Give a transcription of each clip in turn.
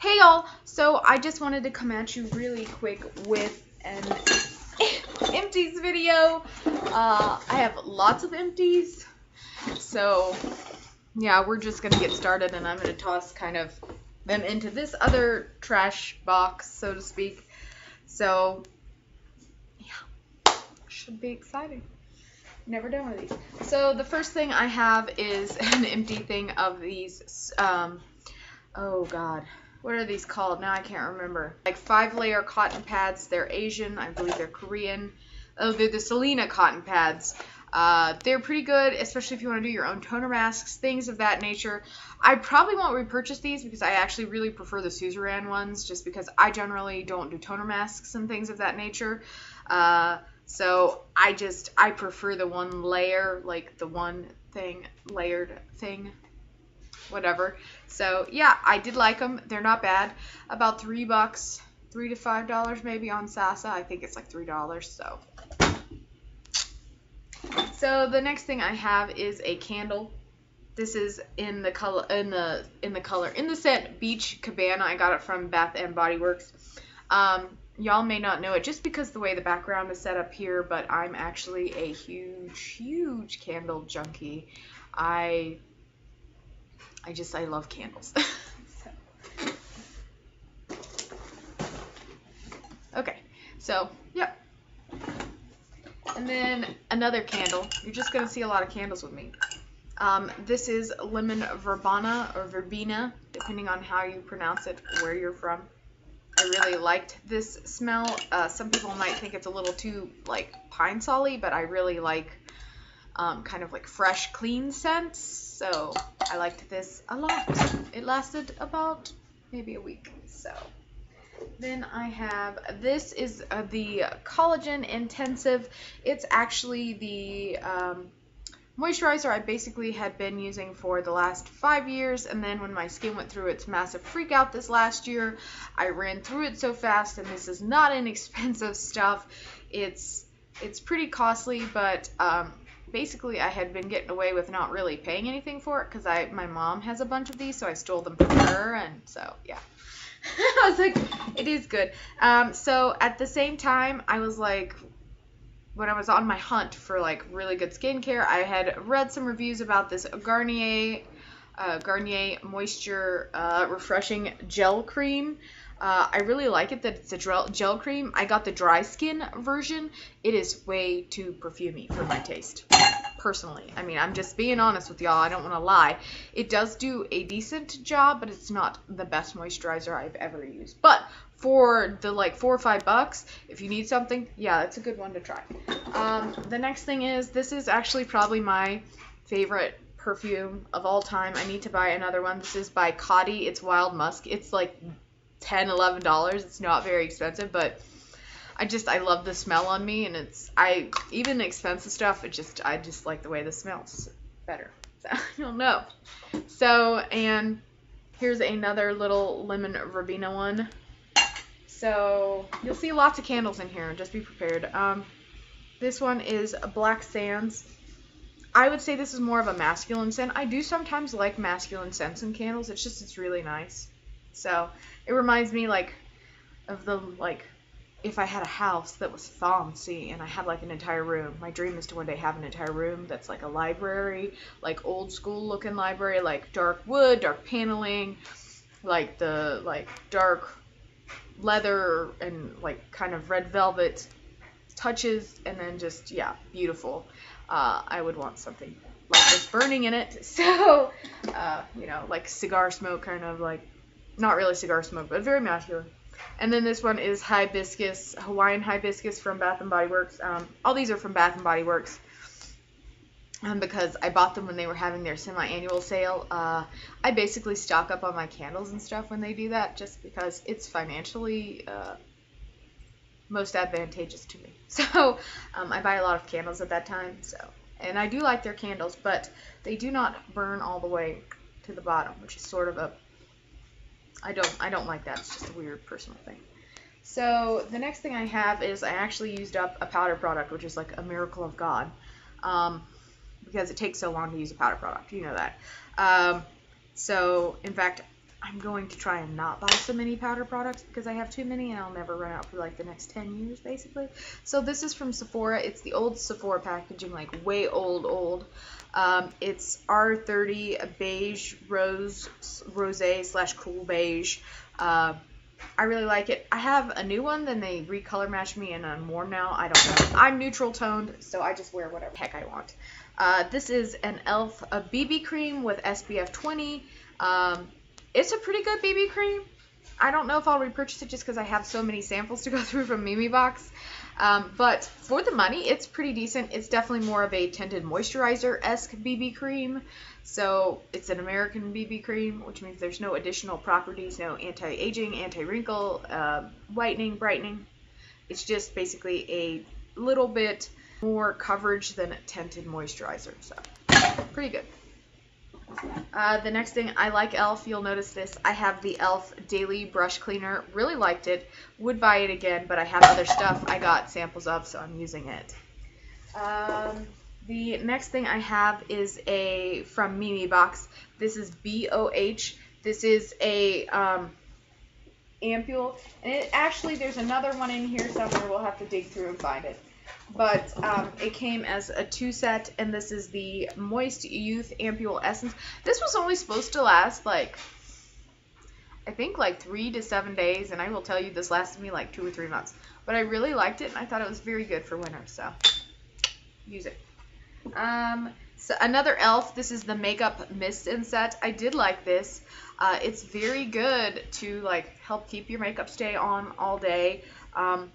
Hey y'all, so I just wanted to come at you really quick with an empties video. Uh, I have lots of empties, so yeah, we're just gonna get started and I'm gonna toss kind of them into this other trash box, so to speak. So yeah, should be exciting. Never done one of these. So the first thing I have is an empty thing of these, um, oh god, what are these called? Now I can't remember. Like five layer cotton pads. They're Asian. I believe they're Korean. Oh, they're the Selena cotton pads. Uh, they're pretty good, especially if you want to do your own toner masks, things of that nature. I probably won't repurchase these because I actually really prefer the Suzerain ones, just because I generally don't do toner masks and things of that nature. Uh, so I just I prefer the one layer, like the one thing layered thing, whatever. So yeah, I did like them. They're not bad. About three bucks, three to five dollars maybe on Sasa. I think it's like three dollars. So. So the next thing I have is a candle. This is in the color in the in the color in the set Beach Cabana. I got it from Bath and Body Works. Um, y'all may not know it just because the way the background is set up here, but I'm actually a huge, huge candle junkie. I I just I love candles. Okay, so yep. And then another candle. You're just gonna see a lot of candles with me. Um, this is lemon verbena or verbena, depending on how you pronounce it, where you're from. I really liked this smell. Uh, some people might think it's a little too like pine solly, but I really like um, kind of like fresh, clean scents. So I liked this a lot. It lasted about maybe a week. So then I have this is uh, the collagen intensive. It's actually the um, moisturizer I basically had been using for the last five years, and then when my skin went through its massive freak out this last year, I ran through it so fast, and this is not inexpensive stuff. It's it's pretty costly, but um, basically I had been getting away with not really paying anything for it because I my mom has a bunch of these, so I stole them from her, and so yeah. I was like, it is good. Um, so at the same time, I was like, when I was on my hunt for like really good skincare, I had read some reviews about this Garnier uh, Garnier Moisture uh, Refreshing Gel Cream. Uh, I really like it that it's a gel, cream. I got the dry skin version. It is way too perfumey for my taste, personally. I mean, I'm just being honest with y'all. I don't want to lie. It does do a decent job, but it's not the best moisturizer I've ever used. But for the like four or five bucks, if you need something, yeah, it's a good one to try. Um, the next thing is this is actually probably my favorite perfume of all time. I need to buy another one. This is by Coty. It's Wild Musk. It's like 10 11 dollars it's not very expensive but i just i love the smell on me and it's i even expensive stuff it just i just like the way this smells better so i don't know so and here's another little lemon verbena one so you'll see lots of candles in here just be prepared um this one is black sands I would say this is more of a masculine scent. I do sometimes like masculine scents in candles. It's just it's really nice. So it reminds me like of the like if I had a house that was fancy and I had like an entire room. My dream is to one day have an entire room that's like a library, like old school looking library, like dark wood, dark paneling, like the like dark leather and like kind of red velvet touches and then just yeah, beautiful. Uh, I would want something like this burning in it. So, uh, you know, like cigar smoke kind of like not really cigar smoke, but very masculine. And then this one is hibiscus, Hawaiian hibiscus from Bath and Body Works. Um, all these are from Bath and Body Works. Um, because I bought them when they were having their semi-annual sale. Uh, I basically stock up on my candles and stuff when they do that, just because it's financially uh, most advantageous to me. So um, I buy a lot of candles at that time. So and I do like their candles, but they do not burn all the way to the bottom, which is sort of a I don't I don't like that. It's just a weird personal thing. So the next thing I have is I actually used up a powder product, which is like a miracle of God, um, because it takes so long to use a powder product. You know that. Um, so in fact, I'm going to try and not buy so many powder products because I have too many and I'll never run out for like the next 10 years basically. So this is from Sephora. It's the old Sephora packaging, like way old, old. Um, it's R30 beige rose rose slash cool beige. Uh, I really like it. I have a new one, then they recolor match me and I'm warm now. I don't know. I'm neutral toned, so I just wear whatever heck I want. Uh, this is an e.l.f. a BB cream with SPF 20. Um, it's a pretty good BB cream. I don't know if I'll repurchase it just because I have so many samples to go through from Memebox. Um, but for the money, it's pretty decent. It's definitely more of a tinted moisturizer-esque BB cream. So it's an American BB cream, which means there's no additional properties, no anti-aging, anti-wrinkle, uh, whitening, brightening. It's just basically a little bit more coverage than a tinted moisturizer. So pretty good. Uh, the next thing, I like e.l.f. You'll notice this. I have the e.l.f. Daily Brush Cleaner. Really liked it. Would buy it again, but I have other stuff I got samples of, so I'm using it. Um, the next thing I have is a from Memebox. This is BOH. This is a um, ampule. And it actually, there's another one in here somewhere. We'll have to dig through and find it but um, it came as a two set, and this is the Moist Youth Ampule Essence. This was only supposed to last like, I think like three to seven days, and I will tell you this lasted me like two or three months. But I really liked it, and I thought it was very good for winter, so use it. Um, so another e.l.f. This is the Makeup Mist and Set. I did like this. Uh, it's very good to like help keep your makeup stay on all day, um,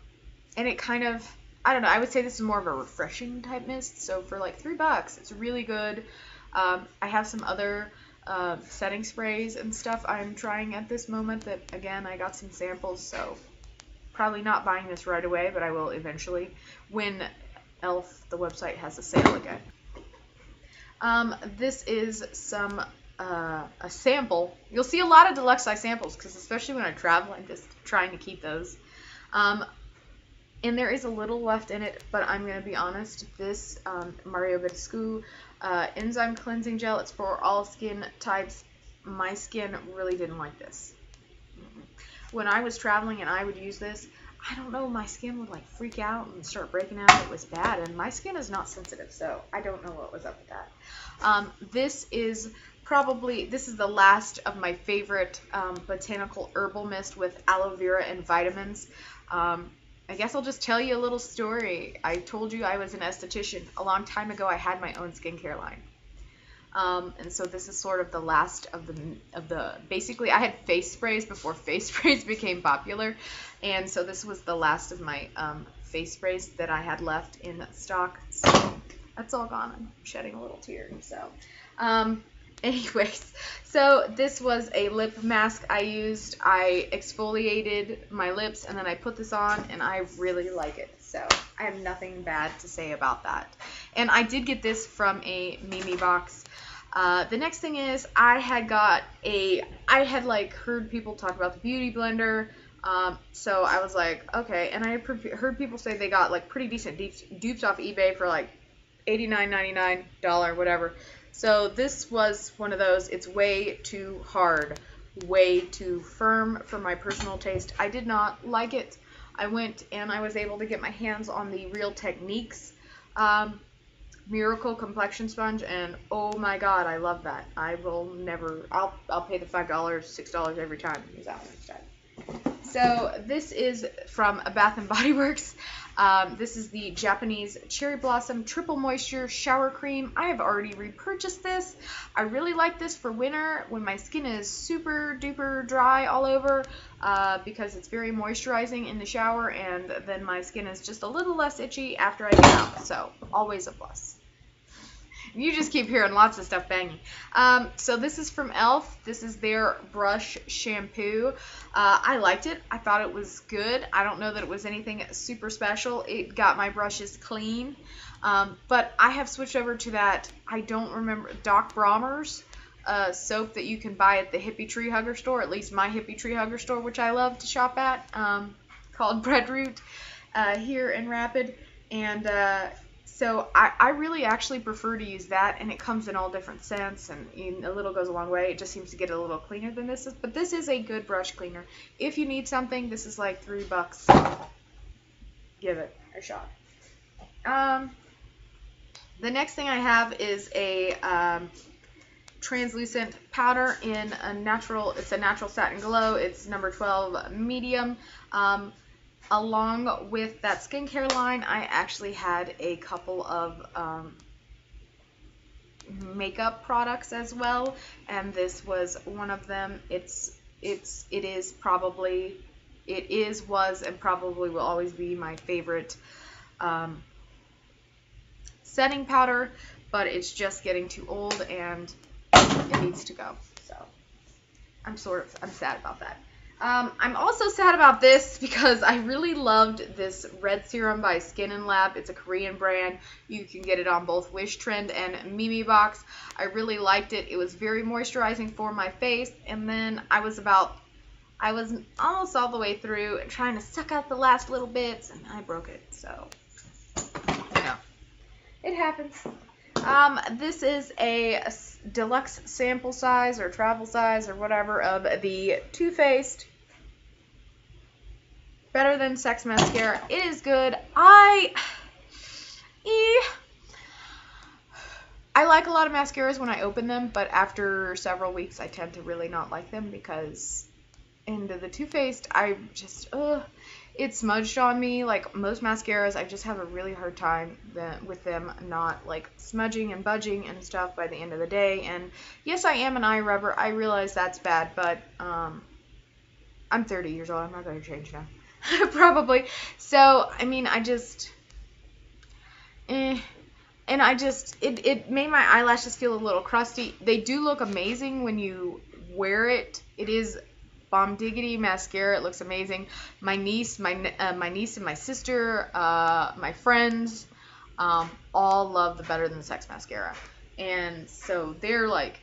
and it kind of I don't know. I would say this is more of a refreshing type mist. So for like three bucks, it's really good. Um, I have some other uh, setting sprays and stuff I'm trying at this moment that again I got some samples. So probably not buying this right away, but I will eventually when Elf the website has a sale again. Um, this is some uh, a sample. You'll see a lot of deluxe size samples because especially when I travel, I'm just trying to keep those. Um, and there is a little left in it, but I'm going to be honest, this um, Mario Badescu uh, enzyme cleansing gel, it's for all skin types. My skin really didn't like this. When I was traveling and I would use this, I don't know, my skin would like freak out and start breaking out. It was bad, and my skin is not sensitive, so I don't know what was up with that. Um, this is probably, this is the last of my favorite um, botanical herbal mist with aloe vera and vitamins. Um, I guess I'll just tell you a little story. I told you I was an esthetician. A long time ago, I had my own skincare line. Um, and so this is sort of the last of the of the basically I had face sprays before face sprays became popular, and so this was the last of my um, face sprays that I had left in stock. So that's all gone. I'm shedding a little tear. So um, Anyways, so this was a lip mask I used. I exfoliated my lips and then I put this on and I really like it. So I have nothing bad to say about that. And I did get this from a Memebox. Uh, the next thing is I had got a, I had like heard people talk about the beauty blender. Um, so I was like, okay. And I heard people say they got like pretty decent dupes off eBay for like $89.99, dollar, whatever. So this was one of those, it's way too hard, way too firm for my personal taste. I did not like it. I went and I was able to get my hands on the Real Techniques um, Miracle Complexion Sponge, and oh my god, I love that. I will never, I'll, I'll pay the $5, $6 every time to use that one instead. So this is from Bath and Body Works. Um, this is the Japanese Cherry Blossom Triple Moisture Shower Cream. I have already repurchased this. I really like this for winter when my skin is super duper dry all over uh, because it's very moisturizing in the shower and then my skin is just a little less itchy after I get out. So always a plus. You just keep hearing lots of stuff banging. Um, so this is from e.l.f. This is their brush shampoo. Uh, I liked it. I thought it was good. I don't know that it was anything super special. It got my brushes clean. Um, but I have switched over to that, I don't remember, Doc Bronner's uh, soap that you can buy at the Hippie Tree Hugger store, at least my Hippie Tree Hugger store, which I love to shop at, um, called Breadroot uh, here in Rapid. And uh, so I, I really actually prefer to use that, and it comes in all different scents, and you a little goes a long way. It just seems to get a little cleaner than this is, but this is a good brush cleaner. If you need something, this is like three bucks. Give it a shot. Um, the next thing I have is a um, translucent powder in a natural. It's a natural satin glow. It's number 12 medium. Um, along with that skincare line, I actually had a couple of um, makeup products as well, and this was one of them. It's it's it is probably it is was and probably will always be my favorite um, setting powder, but it's just getting too old and it needs to go. So I'm sort of I'm sad about that. Um, I'm also sad about this because I really loved this red serum by Skin and Lab. It's a Korean brand. You can get it on both Wishtrend and Memebox. I really liked it. It was very moisturizing for my face. And then I was about, I was almost all the way through trying to suck out the last little bits and I broke it. So, know, it happens. Um, this is a deluxe sample size or travel size or whatever of the Too Faced better than Sex Mascara. It is good. I I like a lot of mascaras when I open them, but after several weeks I tend to really not like them because into the Too Faced I just ugh, it smudged on me. Like most mascaras, I just have a really hard time with them not like smudging and budging and stuff by the end of the day. And yes, I am an eye rubber. I realize that's bad, but um, I'm 30 years old. I'm not going to change now. probably. So, I mean, I just, eh. And I just, it, it made my eyelashes feel a little crusty. They do look amazing when you wear it. It is bomb diggity mascara. It looks amazing. My niece, my uh, my niece and my sister, uh, my friends, um, all love the Better Than Sex mascara, and so they're like,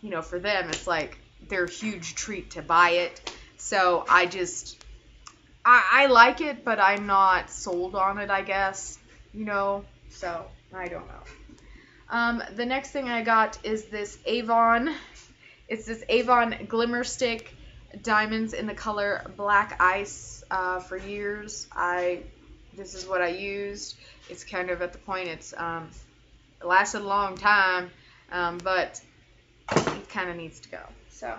you know, for them it's like their huge treat to buy it. So I just I, I like it, but I'm not sold on it, I guess. You know, so I don't know. Um, the next thing I got is this Avon. It's this Avon Glimmer Stick Diamonds in the color Black Ice. Uh, for years, I this is what I used. It's kind of at the point it's um, lasted a long time, um, but it kind of needs to go. So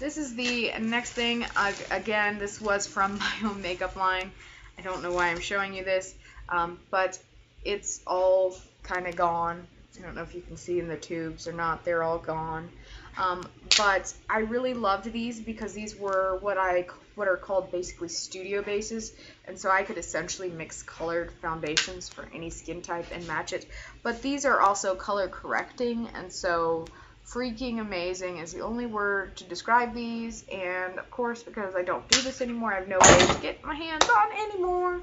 this is the next thing. Uh, again, this was from my own makeup line. I don't know why I'm showing you this, um, but it's all kind of gone. I don't know if you can see in the tubes or not. They're all gone. Um, but I really loved these because these were what I what are called basically studio bases, and so I could essentially mix colored foundations for any skin type and match it. But these are also color correcting, and so freaking amazing is the only word to describe these. And of course, because I don't do this anymore, I have no way to get my hands on anymore.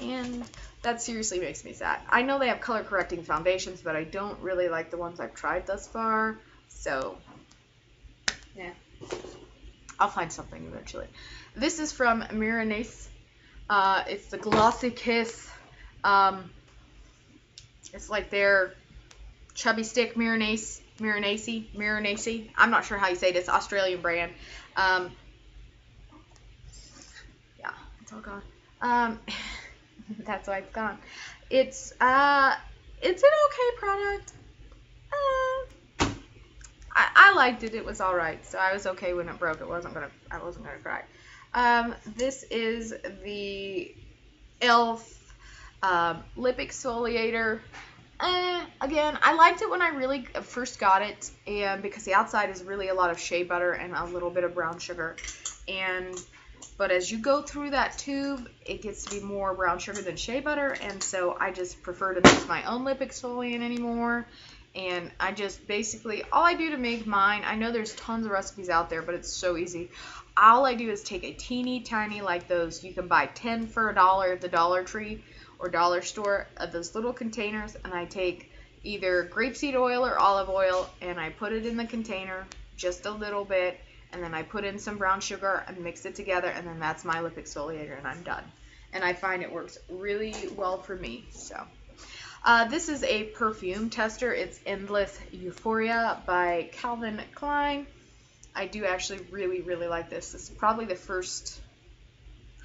And that seriously makes me sad. I know they have color correcting foundations, but I don't really like the ones I've tried thus far. So, yeah. I'll find something eventually. This is from Miranis. Uh, it's the Glossy Kiss. Um, it's like their chubby stick Mirenesse Mirenesse, Mirenesse. I'm not sure how you say it. It's Australian brand. Um, yeah, it's all gone. Um, that's why it's gone. It's uh, it's an okay product. Uh, I, I liked it. It was all right. So I was okay when it broke. It wasn't gonna. I wasn't gonna cry. Um, this is the Elf um, lip exfoliator. Eh, again, I liked it when I really first got it, and because the outside is really a lot of shea butter and a little bit of brown sugar, and but as you go through that tube, it gets to be more brown sugar than shea butter, and so I just prefer to mix my own lip exfoliant anymore. And I just basically all I do to make mine. I know there's tons of recipes out there, but it's so easy. All I do is take a teeny tiny like those you can buy 10 for a dollar at the Dollar Tree or dollar store of those little containers and I take either grapeseed oil or olive oil and I put it in the container just a little bit and then I put in some brown sugar and mix it together and then that's my lip exfoliator and I'm done. And I find it works really well for me. So Uh, this is a perfume tester. It's Endless Euphoria by Calvin Klein. I do actually really, really like this. This is probably the first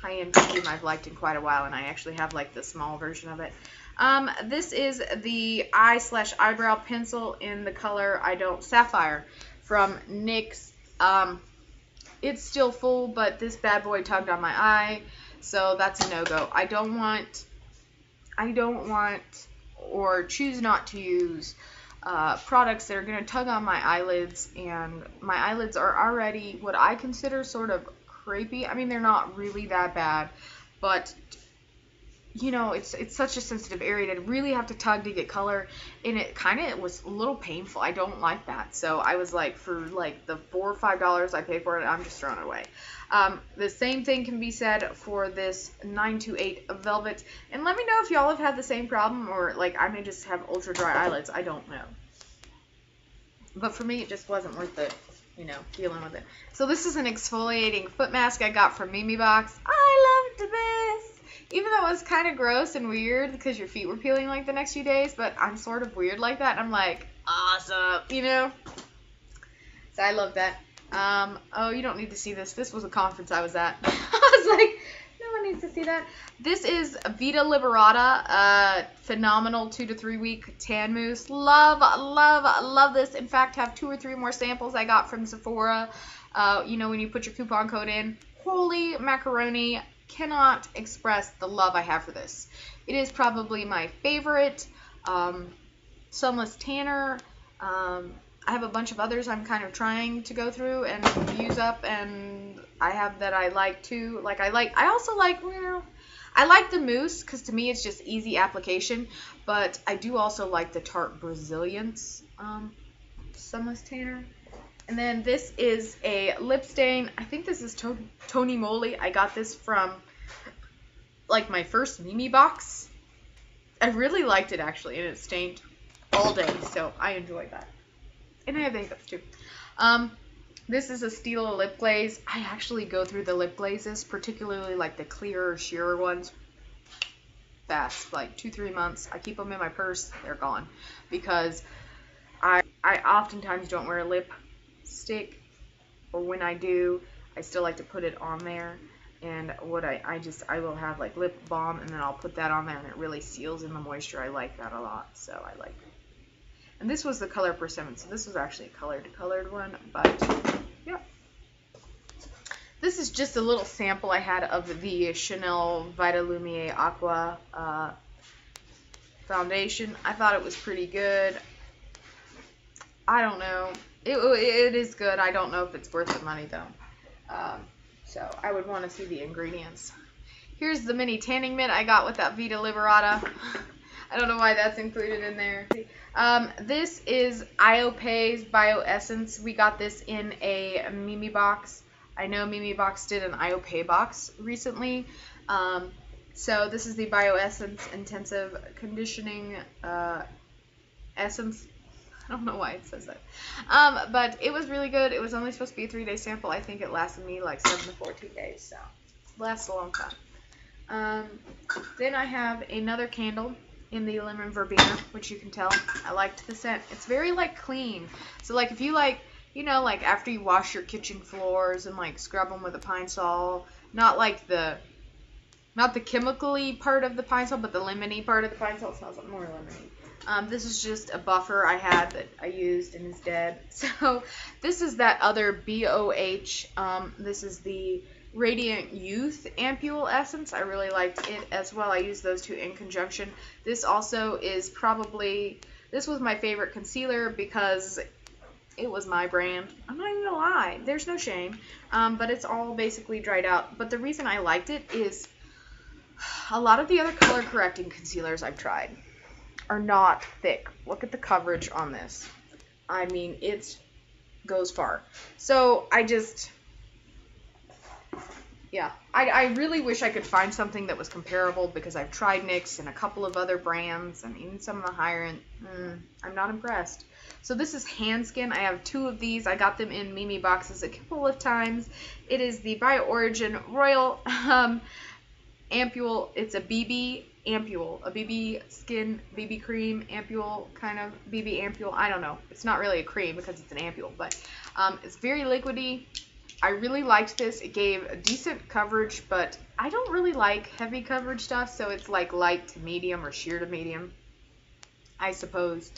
perfume I've liked in quite a while, and I actually have like the small version of it. Um, this is the eye slash eyebrow pencil in the color I don't sapphire from NYX. Um, it's still full, but this bad boy tugged on my eye, so that's a no-go. I don't want, I don't want, or choose not to use uh, products that are going to tug on my eyelids, and my eyelids are already what I consider sort of crepey. I mean, they're not really that bad, but you know, it's it's such a sensitive area to really have to tug to get color, and it kind of was a little painful. I don't like that, so I was like, for like the four or five dollars I paid for it, I'm just throwing it away. Um, the same thing can be said for this 928 Velvet, and let me know if y'all have had the same problem, or like I may just have ultra dry eyelids. I don't know, but for me, it just wasn't worth it you know, dealing with it. So this is an exfoliating foot mask I got from Memebox. I loved this even though it was kind of gross and weird because your feet were peeling like the next few days, but I'm sort of weird like that. I'm like, awesome, you know? So I love that. Um, oh, you don't need to see this. This was a conference I was at. I was like, no one needs to see that. This is Vita Liberata, uh, phenomenal two to three week tan mousse. Love, love, love this. In fact, have two or three more samples I got from Sephora. Uh, you know, when you put your coupon code in. Holy macaroni cannot express the love I have for this. It is probably my favorite. Um, Sunless Tanner. Um, I have a bunch of others I'm kind of trying to go through and use up, and I have that I like too. Like I like, I also like, well, I like the mousse because to me it's just easy application, but I do also like the Tarte Brazilliance um, Sunless Tanner. And then this is a lip stain. I think this is to Tony Moly. I got this from like my first Memebox. I really liked it actually, and it stained all day, so I enjoyed that. And I have hiccups too. Um, this is a Stila lip glaze. I actually go through the lip glazes, particularly like the clearer, sheerer ones, fast, like two, three months. I keep them in my purse, they're gone, because I I oftentimes don't wear a lip stick, or when I do, I still like to put it on there. And what I, I just, I will have like lip balm and then I'll put that on there and it really seals in the moisture. I like that a lot, so I like it. And this was the color persimmon, so this was actually a colored colored one, but yeah. This is just a little sample I had of the Chanel Vitalumiere Aqua uh, foundation. I thought it was pretty good. I don't know. It, it is good. I don't know if it's worth the money though. Um, so I would want to see the ingredients. Here's the mini tanning mitt I got with that Vita Liberata. I don't know why that's included in there. Um, this is IOPE's Bio Essence. We got this in a Memebox. I know Memebox did an IOPay box recently. Um, so this is the Bio Essence Intensive Conditioning uh, Essence I don't know why it says that. Um, but it was really good. It was only supposed to be a three day sample. I think it lasted me like 7 to 14 days, so lasts a long time. Um, then I have another candle in the lemon verbena, which you can tell I liked the scent. It's very like clean. So like if you like, you know, like after you wash your kitchen floors and like scrub them with a pine sol, not like the not the chemically part of the pine sol, but the lemony part of the pine sol smells like more lemony. Um, this is just a buffer I had that I used and is dead. So this is that other BOH. Um, this is the Radiant Youth Ampule Essence. I really liked it as well. I used those two in conjunction. This also is probably, this was my favorite concealer because it was my brand. I'm not even gonna lie. There's no shame. Um, but it's all basically dried out. But the reason I liked it is a lot of the other color correcting concealers I've tried are not thick. Look at the coverage on this. I mean, it goes far. So I just, yeah, I, I really wish I could find something that was comparable because I've tried NYX and a couple of other brands and even some of the higher end. Mm, I'm not impressed. So this is Hanskin. I have two of these. I got them in Memeboxes a couple of times. It is the Bio Origin Royal um, Ampule. It's a BB ampule, a BB skin BB cream ampule kind of BB ampule. I don't know. It's not really a cream because it's an ampule, but um, it's very liquidy. I really liked this. It gave a decent coverage, but I don't really like heavy coverage stuff, so it's like light to medium or sheer to medium, I suppose.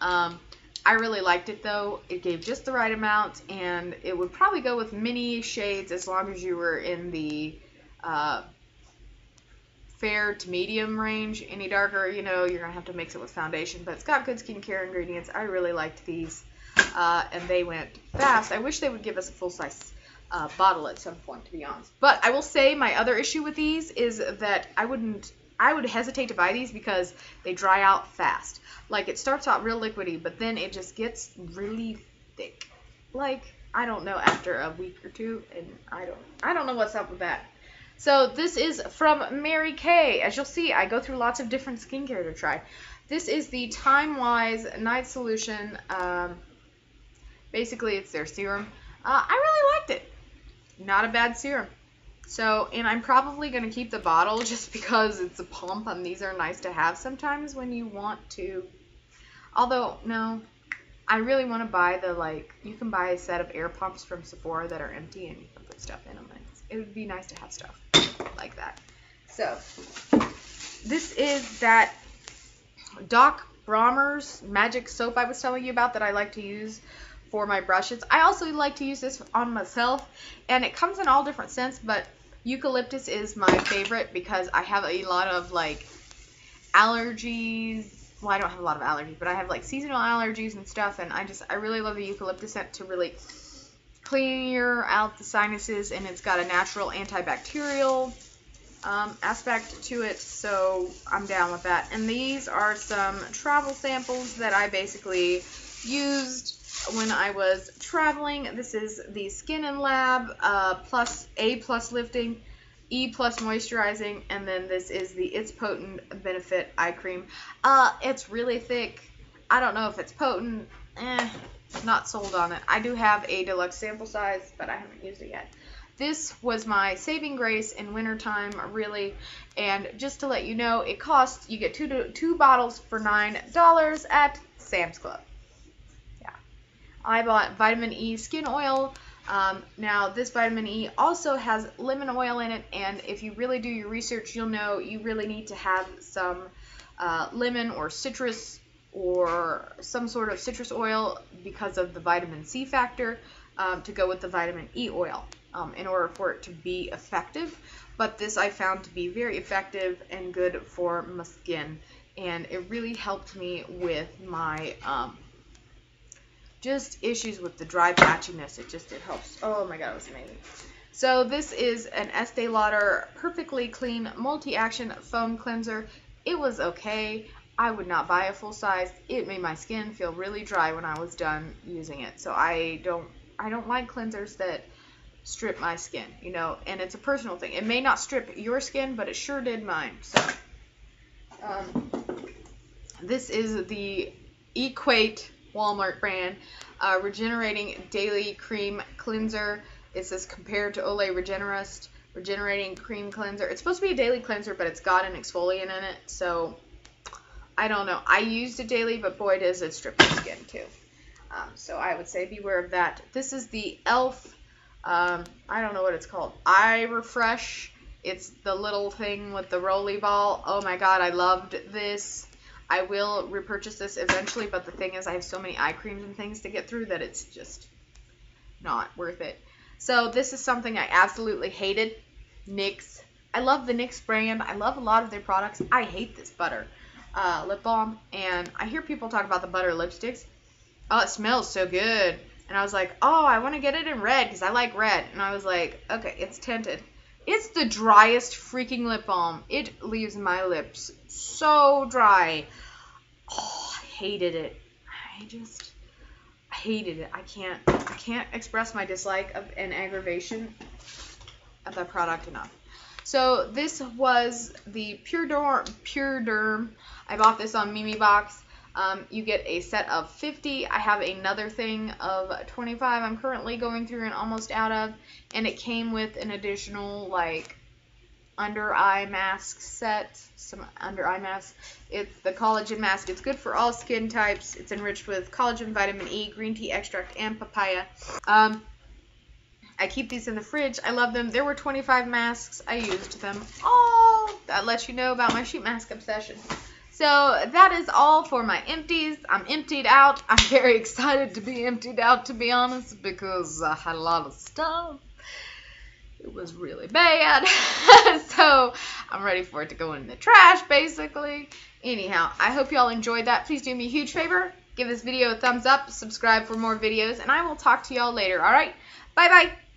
Um, I really liked it though. It gave just the right amount, and it would probably go with many shades as long as you were in the uh, fair to medium range. Any darker, you know, you're gonna have to mix it with foundation. But it's got good skincare ingredients. I really liked these, uh, and they went fast. I wish they would give us a full size uh, bottle at some point, to be honest. But I will say my other issue with these is that I wouldn't, I would hesitate to buy these because they dry out fast. Like it starts out real liquidy, but then it just gets really thick. Like I don't know after a week or two, and I don't, I don't know what's up with that. So this is from Mary Kay. As you'll see, I go through lots of different skincare to try. This is the Time Wise Night Solution. Um, basically, it's their serum. Uh, I really liked it not a bad serum. So, and I'm probably going to keep the bottle just because it's a pump and these are nice to have sometimes when you want to. Although, no, I really want to buy the, like, you can buy a set of air pumps from Sephora that are empty and you can put stuff in them. it would be nice to have stuff like that. So, this is that Doc Bronner's magic soap I was telling you about that I like to use for my brushes. I also like to use this on myself, and it comes in all different scents, but eucalyptus is my favorite because I have a lot of like allergies. Well, I don't have a lot of allergies, but I have like seasonal allergies and stuff, and I just I really love the eucalyptus scent to really clear out the sinuses, and it's got a natural antibacterial um, aspect to it, so I'm down with that. And these are some travel samples that I basically used when I was traveling. This is the Skin and Lab uh, plus A plus lifting, E plus moisturizing, and then this is the It's Potent Benefit Eye Cream. Uh, it's really thick. I don't know if it's potent. Eh, not sold on it. I do have a deluxe sample size, but I haven't used it yet. This was my saving grace in wintertime, really. And just to let you know, it costs, you get two, two bottles for $9 at Sam's Club. I bought vitamin E skin oil. Um, now, this vitamin E also has lemon oil in it, and if you really do your research, you'll know you really need to have some uh, lemon or citrus or some sort of citrus oil because of the vitamin C factor um, to go with the vitamin E oil um, in order for it to be effective. But this I found to be very effective and good for my skin, and it really helped me with my um, just issues with the dry patchiness. It just it helps. Oh my god, it was amazing. So this is an Estee Lauder Perfectly Clean Multi-Action Foam Cleanser. It was okay. I would not buy a full size. It made my skin feel really dry when I was done using it. So I don't I don't like cleansers that strip my skin, you know, and it's a personal thing. It may not strip your skin, but it sure did mine. So um, this is the Equate Walmart brand. Uh, regenerating Daily Cream Cleanser. It says compared to Olay Regenerist Regenerating Cream Cleanser. It's supposed to be a daily cleanser, but it's got an exfoliant in it. So I don't know. I used it daily, but boy, does it strip your skin too. Um, so I would say beware of that. This is the e.l.f. Um, I don't know what it's called. Eye Refresh. It's the little thing with the roly ball. Oh my god, I loved this. I will repurchase this eventually, but the thing is, I have so many eye creams and things to get through that it's just not worth it. So this is something I absolutely hated. NYX. I love the NYX brand. I love a lot of their products. I hate this butter uh, lip balm, and I hear people talk about the butter lipsticks. Oh, it smells so good. And I was like, oh, I want to get it in red because I like red. And I was like, okay, it's tinted. It's the driest freaking lip balm. It leaves my lips so dry. Oh, I hated it. I just hated it. I can't I can't express my dislike of and aggravation of that product enough. So this was the Purederm, Pure Derm. I bought this on Memebox. Um, you get a set of 50. I have another thing of 25 I'm currently going through and almost out of. And it came with an additional, like, under eye mask set. Some under eye mask. It's the collagen mask. It's good for all skin types. It's enriched with collagen, vitamin E, green tea extract, and papaya. Um, I keep these in the fridge. I love them. There were 25 masks. I used them all. That lets you know about my sheet mask obsession. So that is all for my empties. I'm emptied out. I'm very excited to be emptied out, to be honest, because I had a lot of stuff. It was really bad. so I'm ready for it to go in the trash, basically. Anyhow, I hope y'all enjoyed that. Please do me a huge favor. Give this video a thumbs up, subscribe for more videos, and I will talk to y'all later, alright? Bye-bye.